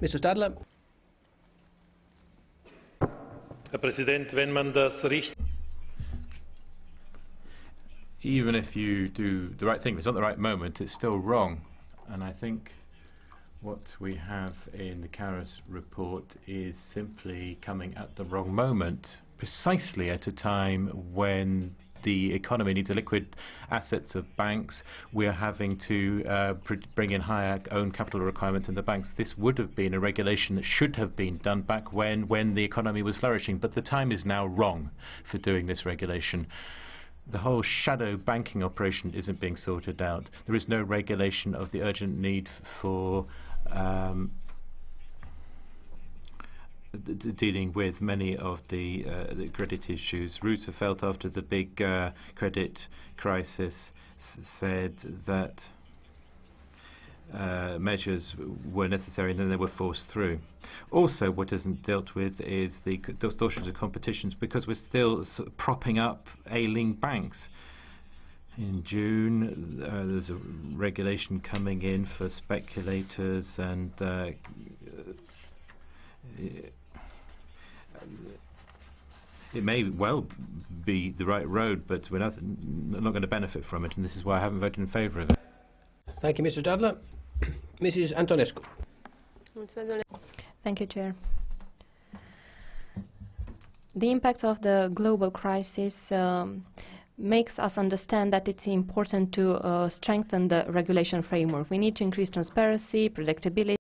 Mr. Stadler. Herr Präsident, wenn man das Richt even if you do the right thing, if it's not the right moment, it's still wrong. And I think what we have in the Karas report is simply coming at the wrong moment, precisely at a time when the economy needs the liquid assets of banks. We are having to uh, bring in higher own capital requirements in the banks. This would have been a regulation that should have been done back when, when the economy was flourishing, but the time is now wrong for doing this regulation the whole shadow banking operation isn't being sorted out. There is no regulation of the urgent need for um, dealing with many of the, uh, the credit issues. Roosevelt, after the big uh, credit crisis, said that uh, measures were necessary and then they were forced through. Also, what isn't dealt with is the distortions of competitions because we're still propping up ailing banks. In June, uh, there's a regulation coming in for speculators and uh, it may well be the right road, but we're not, not going to benefit from it, and this is why I haven't voted in favour of it. Thank you, Mr. Stadler. Mrs. Antonescu. Thank you, Chair. The impact of the global crisis um, makes us understand that it's important to uh, strengthen the regulation framework. We need to increase transparency, predictability,